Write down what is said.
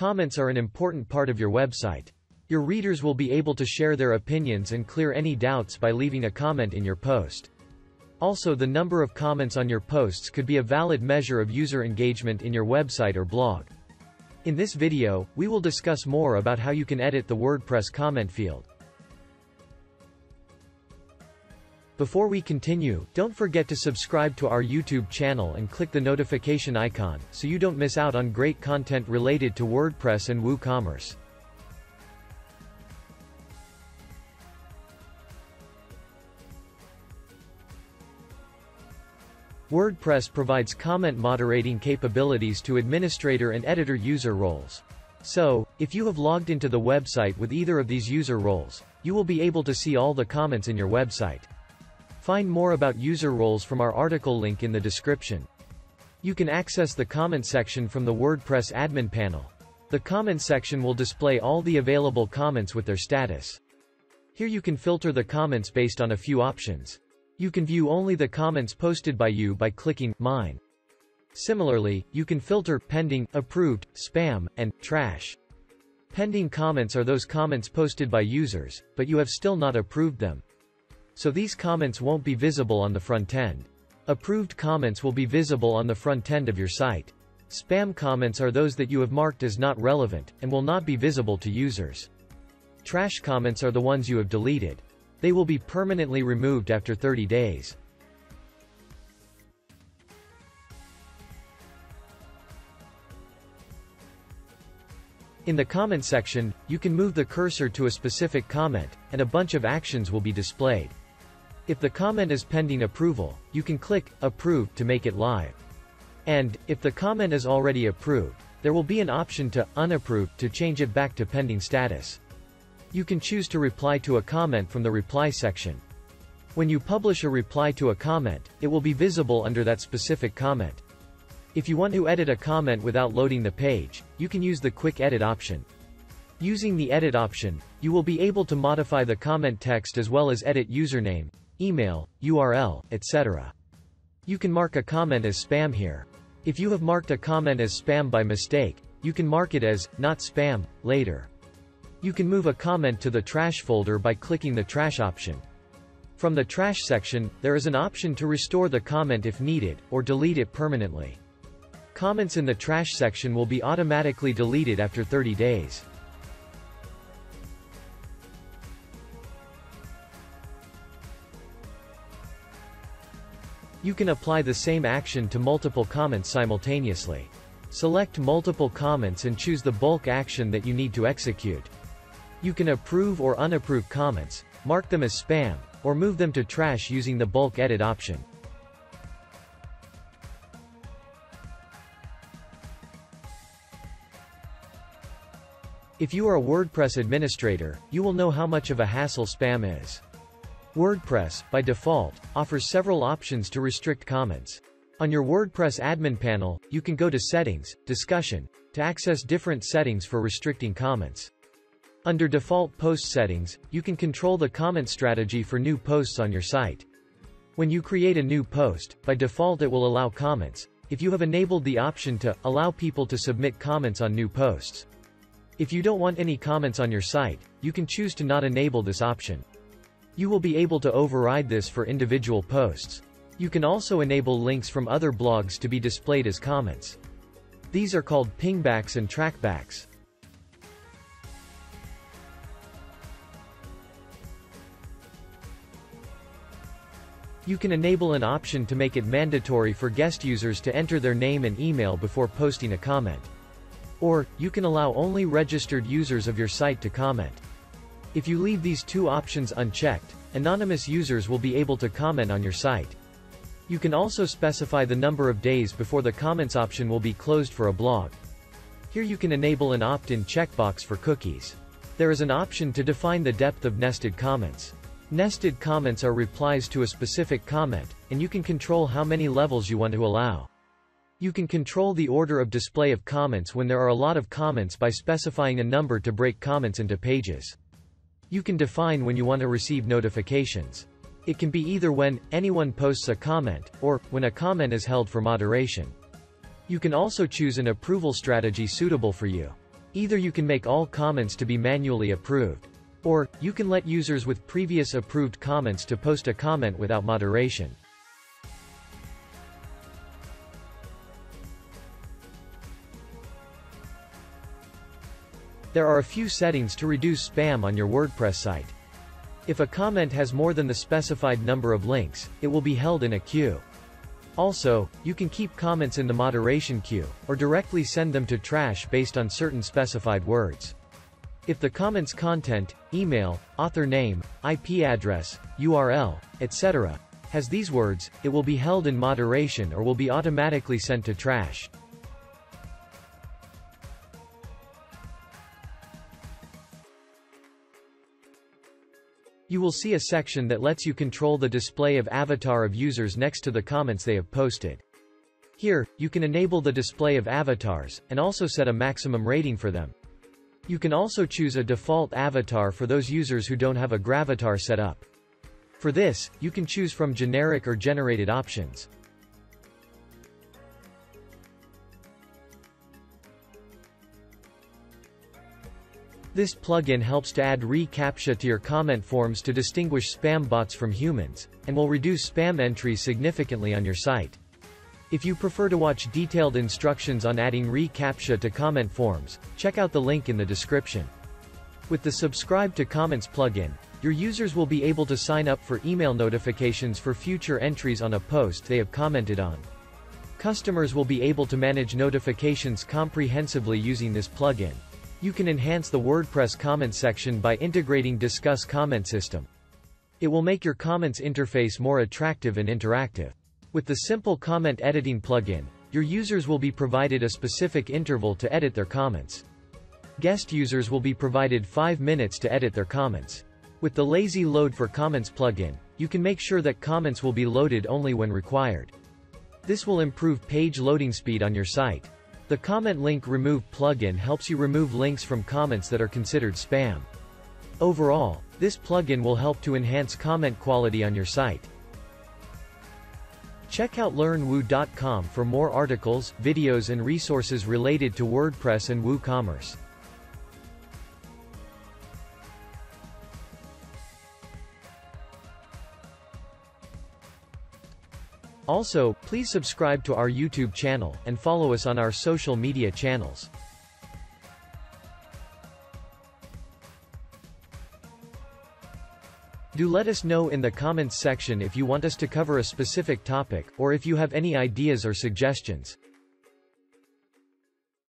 Comments are an important part of your website. Your readers will be able to share their opinions and clear any doubts by leaving a comment in your post. Also the number of comments on your posts could be a valid measure of user engagement in your website or blog. In this video, we will discuss more about how you can edit the WordPress comment field. Before we continue, don't forget to subscribe to our YouTube channel and click the notification icon, so you don't miss out on great content related to WordPress and WooCommerce. WordPress provides comment moderating capabilities to administrator and editor user roles. So, if you have logged into the website with either of these user roles, you will be able to see all the comments in your website. Find more about user roles from our article link in the description. You can access the comment section from the WordPress admin panel. The comment section will display all the available comments with their status. Here you can filter the comments based on a few options. You can view only the comments posted by you by clicking Mine. Similarly, you can filter pending, approved, spam, and trash. Pending comments are those comments posted by users, but you have still not approved them so these comments won't be visible on the front end. Approved comments will be visible on the front end of your site. Spam comments are those that you have marked as not relevant, and will not be visible to users. Trash comments are the ones you have deleted. They will be permanently removed after 30 days. In the comment section, you can move the cursor to a specific comment, and a bunch of actions will be displayed. If the comment is pending approval, you can click Approve to make it live. And, if the comment is already approved, there will be an option to Unapprove to change it back to pending status. You can choose to reply to a comment from the reply section. When you publish a reply to a comment, it will be visible under that specific comment. If you want to edit a comment without loading the page, you can use the Quick Edit option. Using the Edit option, you will be able to modify the comment text as well as edit username, email, URL, etc. You can mark a comment as spam here. If you have marked a comment as spam by mistake, you can mark it as, not spam, later. You can move a comment to the trash folder by clicking the trash option. From the trash section, there is an option to restore the comment if needed, or delete it permanently. Comments in the trash section will be automatically deleted after 30 days. You can apply the same action to multiple comments simultaneously. Select multiple comments and choose the bulk action that you need to execute. You can approve or unapprove comments, mark them as spam, or move them to trash using the bulk edit option. If you are a WordPress administrator, you will know how much of a hassle spam is. WordPress, by default, offers several options to restrict comments. On your WordPress admin panel, you can go to Settings, Discussion, to access different settings for restricting comments. Under Default Post Settings, you can control the comment strategy for new posts on your site. When you create a new post, by default it will allow comments, if you have enabled the option to allow people to submit comments on new posts. If you don't want any comments on your site, you can choose to not enable this option. You will be able to override this for individual posts. You can also enable links from other blogs to be displayed as comments. These are called pingbacks and trackbacks. You can enable an option to make it mandatory for guest users to enter their name and email before posting a comment. Or, you can allow only registered users of your site to comment. If you leave these two options unchecked, anonymous users will be able to comment on your site. You can also specify the number of days before the comments option will be closed for a blog. Here you can enable an opt-in checkbox for cookies. There is an option to define the depth of nested comments. Nested comments are replies to a specific comment, and you can control how many levels you want to allow. You can control the order of display of comments when there are a lot of comments by specifying a number to break comments into pages. You can define when you want to receive notifications. It can be either when anyone posts a comment, or when a comment is held for moderation. You can also choose an approval strategy suitable for you. Either you can make all comments to be manually approved. Or, you can let users with previous approved comments to post a comment without moderation. There are a few settings to reduce spam on your WordPress site. If a comment has more than the specified number of links, it will be held in a queue. Also, you can keep comments in the moderation queue, or directly send them to trash based on certain specified words. If the comment's content, email, author name, IP address, URL, etc., has these words, it will be held in moderation or will be automatically sent to trash. You will see a section that lets you control the display of avatar of users next to the comments they have posted. Here, you can enable the display of avatars, and also set a maximum rating for them. You can also choose a default avatar for those users who don't have a gravatar set up. For this, you can choose from generic or generated options. This plugin helps to add reCAPTCHA to your comment forms to distinguish spam bots from humans, and will reduce spam entries significantly on your site. If you prefer to watch detailed instructions on adding reCAPTCHA to comment forms, check out the link in the description. With the Subscribe to Comments plugin, your users will be able to sign up for email notifications for future entries on a post they have commented on. Customers will be able to manage notifications comprehensively using this plugin. You can enhance the WordPress comment section by integrating Disqus Comment System. It will make your comments interface more attractive and interactive. With the simple comment editing plugin, your users will be provided a specific interval to edit their comments. Guest users will be provided 5 minutes to edit their comments. With the Lazy Load for Comments plugin, you can make sure that comments will be loaded only when required. This will improve page loading speed on your site. The Comment Link Remove plugin helps you remove links from comments that are considered spam. Overall, this plugin will help to enhance comment quality on your site. Check out learnwoo.com for more articles, videos and resources related to WordPress and WooCommerce. Also, please subscribe to our YouTube channel, and follow us on our social media channels. Do let us know in the comments section if you want us to cover a specific topic, or if you have any ideas or suggestions.